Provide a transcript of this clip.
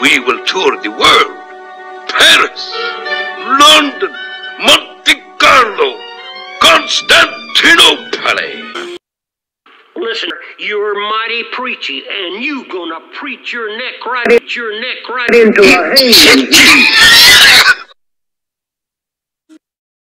we will tour the world. Paris, London, Monte Carlo, Constantinople. Listen, you're mighty preachy, and you gonna preach your neck right, your neck right into a hand.